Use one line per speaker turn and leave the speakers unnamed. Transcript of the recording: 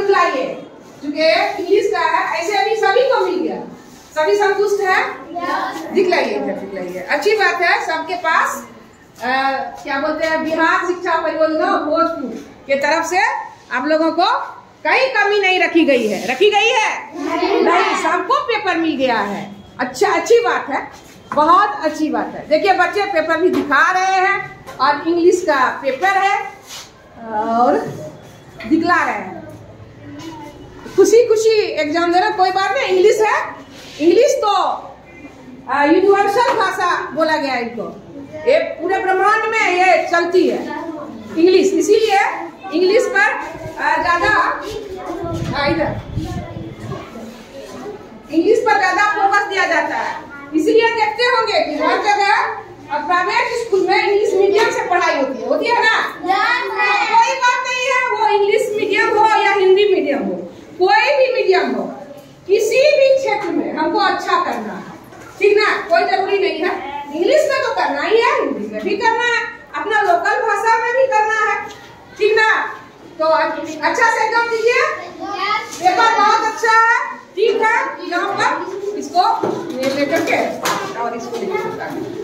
चूँकि इंग्लिश का है ऐसे अभी सभी को मिल गया। सभी संतुष्ट है? दिखलाइए इधर दिखलाइए। अच्छी बात है सबके पास आ, क्या बोलते हैं बिहार शिक्षा परियोजना भोजपुर के तरफ़ से आप लोगों को कहीं कमी नहीं रखी गई है। रखी गई है? नहीं। सबको पेपर मिल गया है। अच्छा अच्छी बात है बहुत अच्छी बात है। देखिए बच्चे पेपर भी दिखा रहे हैं और इंग्लिश का पेपर है और दिखला रहे हैं। खुशी खुशी एग्ज़ाम देना, कोई बात नहीं इंग्लिश है। इंग्लिश तो यूनिवर्सल भाषा बोला गया इनको। ये पूरे ब्रह्मांड में ये चलती है। इंग्लिश इसीलिए इंग्लिश पर ज़्यादा इधर। इंग्लिश पर ज़्यादा फोकस दिया जाता है। इसलिए देखते होंगे कि हर जगह प्राइवेट स्कूल में इंग्लिश मीडियम से पढ़ाई होती है। होती है ना? कोई ज़रूरी नहीं है। इंग्लिश में तो करना ही है हिंदी में भी करना है, अपना लोकल भाषा में भी करना है। ठीक ना? तो अच्छा से एग्ज़ाम दीजिए। पेपर बहुत अच्छा है। ठीक है, यहाँ पर इसको लेकर के और इसको लेकर